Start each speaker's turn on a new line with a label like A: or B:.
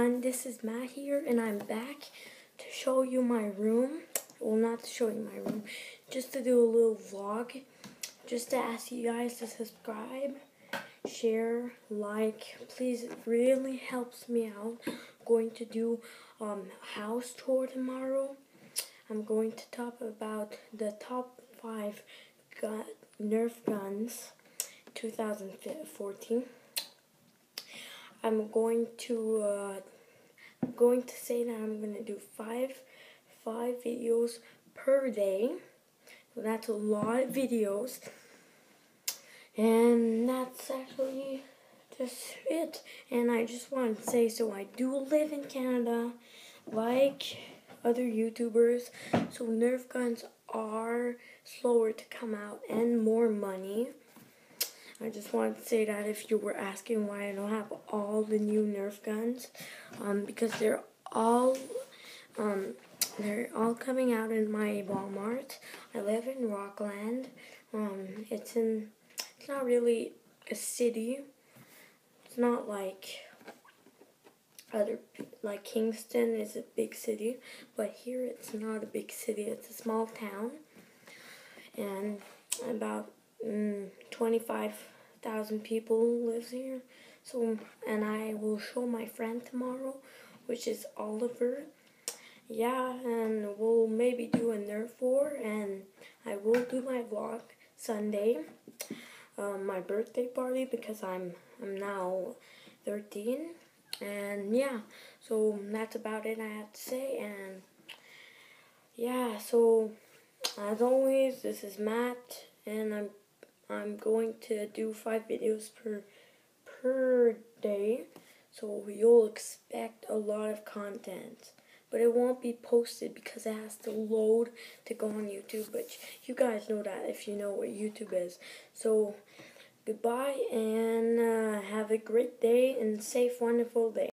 A: everyone, this is Matt here, and I'm back to show you my room. Well, not to show you my room, just to do a little vlog, just to ask you guys to subscribe, share, like. Please, it really helps me out. I'm going to do um house tour tomorrow. I'm going to talk about the top five gun, Nerf guns 2014. I'm going to uh, going to say that I'm going to do five five videos per day. So that's a lot of videos. And that's actually just it. And I just want to say so I do live in Canada like other YouTubers. So Nerf guns are slower to come out and more money. I just wanted to say that if you were asking why I don't have all the new Nerf guns, um, because they're all, um, they're all coming out in my Walmart. I live in Rockland. Um, it's in, it's not really a city. It's not like other, like Kingston is a big city, but here it's not a big city. It's a small town, and about mm, 25,000 people lives here. So, and I will show my friend tomorrow, which is Oliver. Yeah, and we'll maybe do a Nerf war, and I will do my vlog Sunday, um, my birthday party, because I'm I'm now 13. And yeah, so that's about it I have to say, and yeah, so as always, this is Matt, and I'm I'm going to do five videos per per day, so you'll expect a lot of content. But it won't be posted because it has to load to go on YouTube. But you guys know that if you know what YouTube is. So goodbye and uh, have a great day and safe, wonderful day.